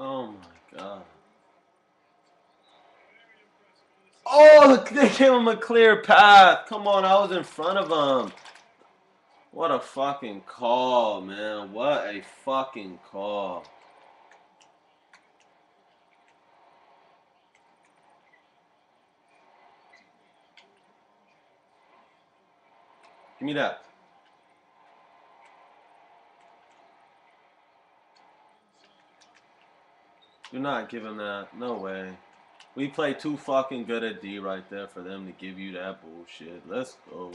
Oh my god. Oh, they gave him a clear path. Come on, I was in front of him. What a fucking call, man. What a fucking call. Give me that. Do not giving that. No way. We play too fucking good at D right there for them to give you that bullshit. Let's go.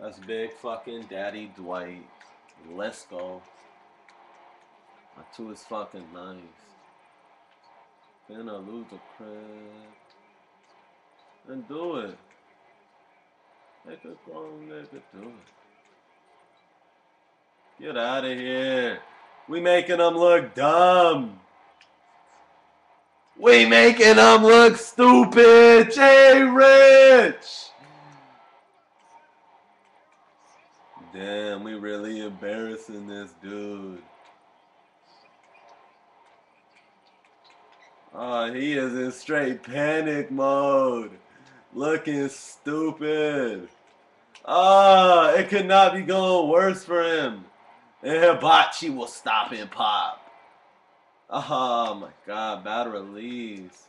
That's big fucking daddy Dwight. Let's go. My two is fucking nice. Gonna lose a crib. And do it. Make a grown nigga do it. Get out of here. We making them look dumb. We making them look stupid. Jay Rich. Damn, we really embarrassing this dude. Oh, he is in straight panic mode. Looking stupid. Ah, oh, it could not be going worse for him. And Hibachi will stop and pop. Oh my god, bad release.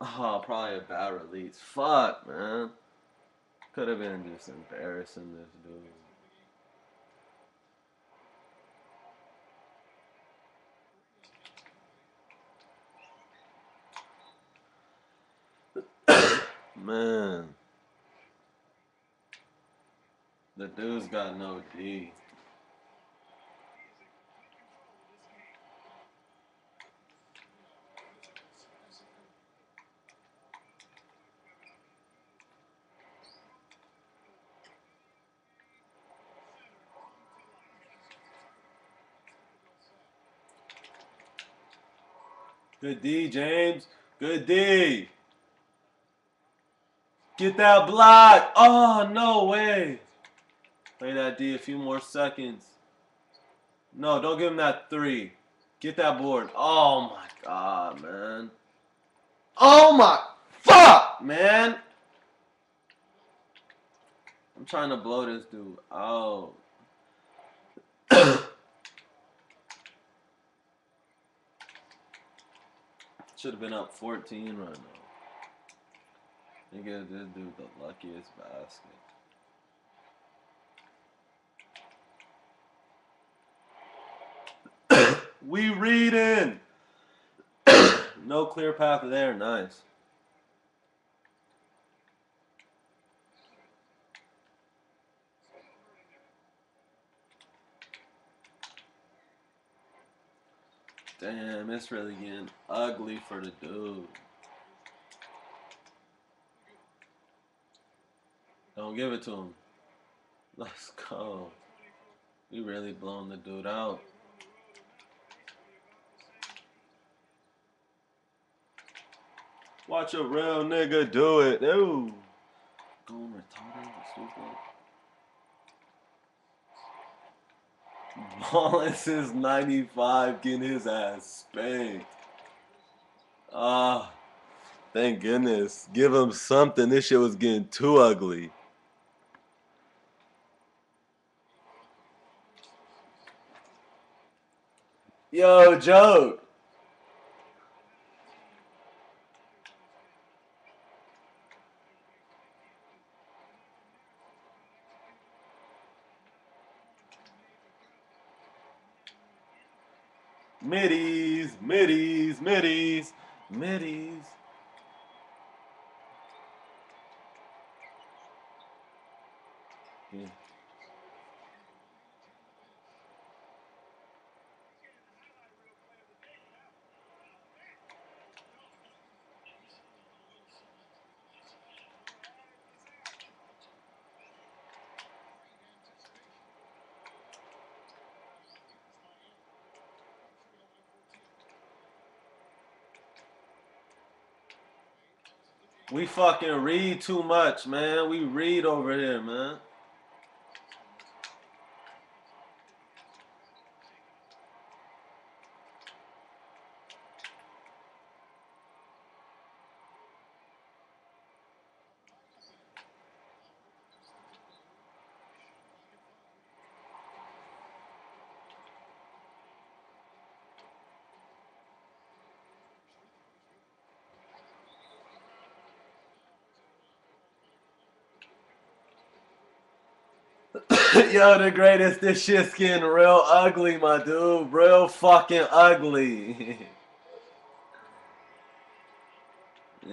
Oh, probably a bad release. Fuck, man. Could have been just embarrassing this dude. Man. The dude's got no D. Good D, James. Good D. Get that block. Oh, no way. Play that D a few more seconds. No, don't give him that three. Get that board. Oh, my God, man. Oh, my fuck, man. I'm trying to blow this dude out. Should have been up 14 right now. Nigga did do the luckiest basket. we reading. no clear path there. Nice. Damn, it's really getting ugly for the dude. Don't give it to him. Let's go. We really blown the dude out. Watch a real nigga do it. Ooh. Going retarded, stupid. Wallace is 95 getting his ass spanked. Ah, thank goodness. Give him something. This shit was getting too ugly. Yo, joke. Middies, middies, middies, middies. We fucking read too much, man. We read over here, man. Yo, the greatest. This shit's getting real ugly, my dude. Real fucking ugly.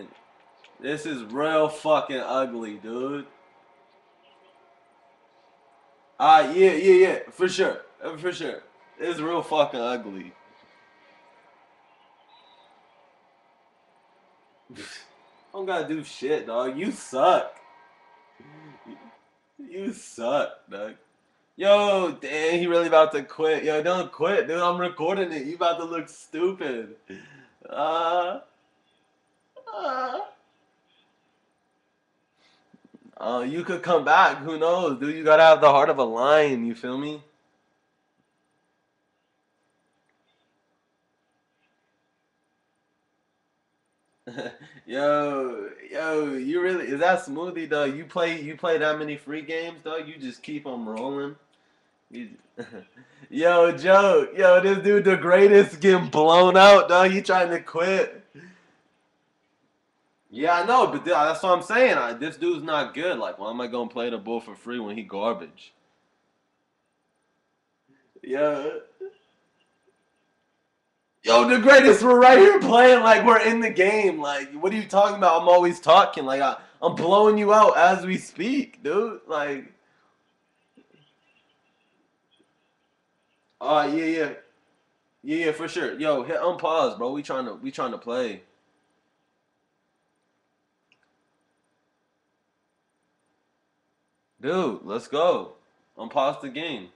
this is real fucking ugly, dude. Ah, uh, yeah, yeah, yeah, for sure, for sure. It's real fucking ugly. I don't gotta do shit, dog. You suck. You suck, dog. Yo, damn, he really about to quit. Yo, don't quit, dude. I'm recording it. You about to look stupid. Uh, uh. Uh, you could come back. Who knows, dude? You gotta have the heart of a lion. You feel me? yo, yo, you really is that smoothie though? You play you play that many free games though? You just keep them rolling. Yo, Joe, yo, this dude the greatest getting blown out, dog. You trying to quit? Yeah, I know, but that's what I'm saying. I, this dude's not good. Like, why am I gonna play the bull for free when he garbage? Yeah. Yo, the greatest. We're right here playing like we're in the game. Like, what are you talking about? I'm always talking. Like, I, I'm blowing you out as we speak, dude. Like, uh, yeah, yeah, yeah, yeah, for sure. Yo, hit unpause, bro. We trying to, we trying to play. Dude, let's go. Unpause the game.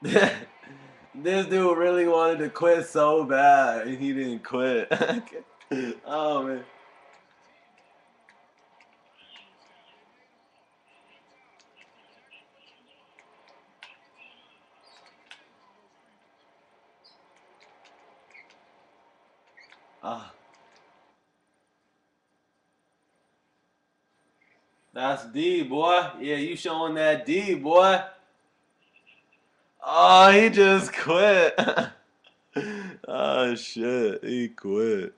this dude really wanted to quit so bad, and he didn't quit. oh man. Ah. That's D, boy. Yeah, you showing that D, boy. Oh, he just quit. oh shit, he quit.